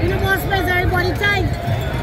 You know space everybody take. They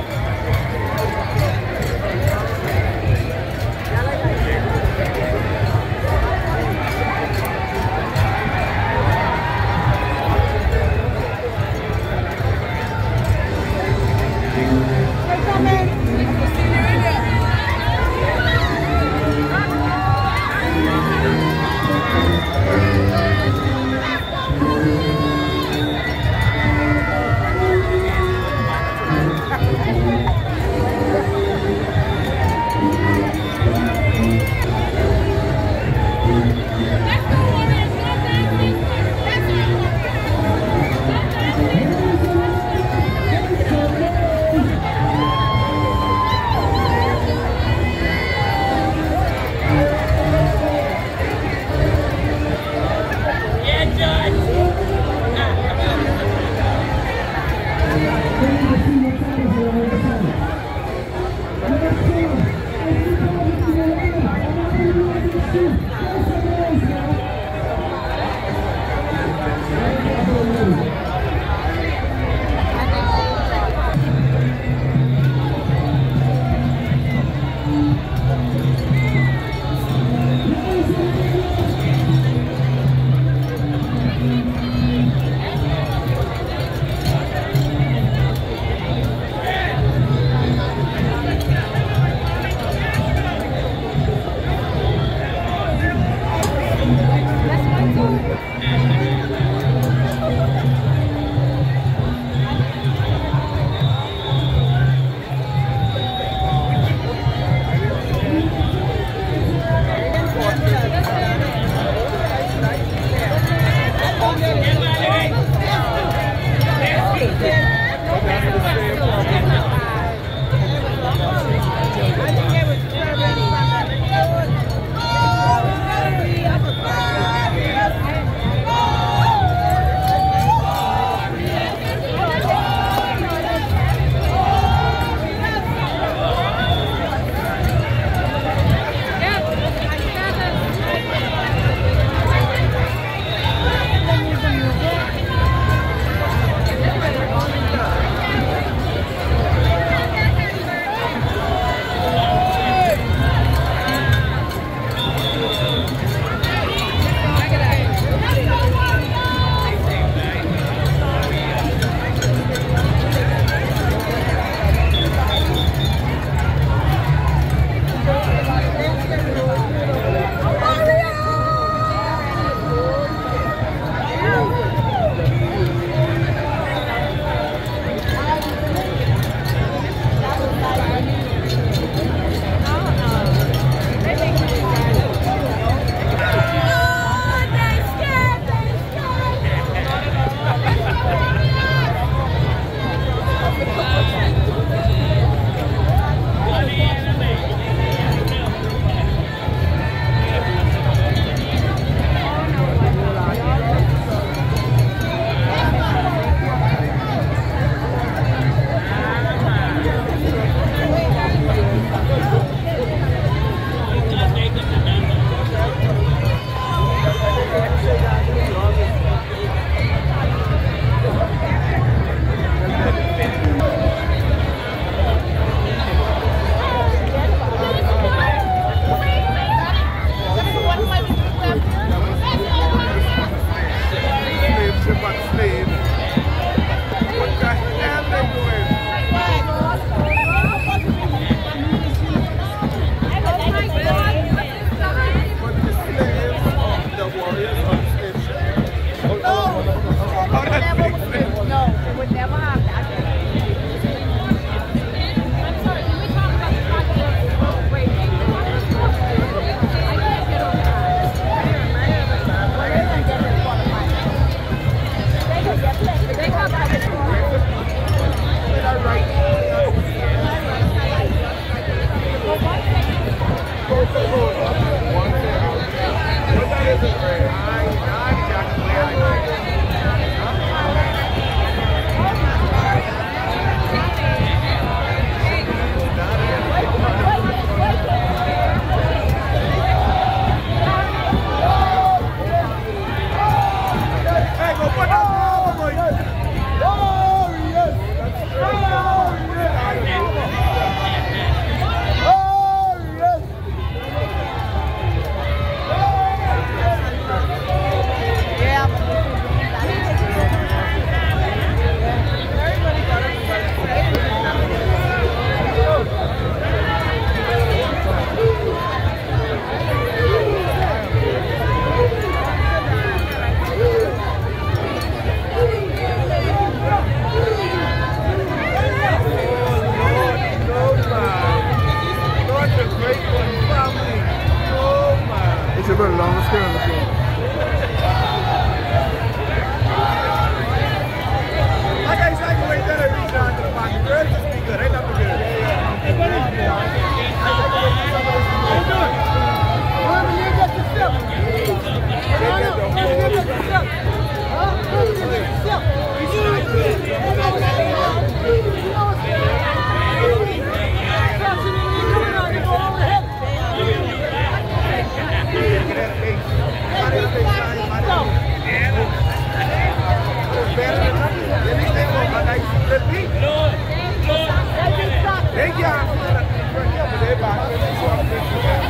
Hey,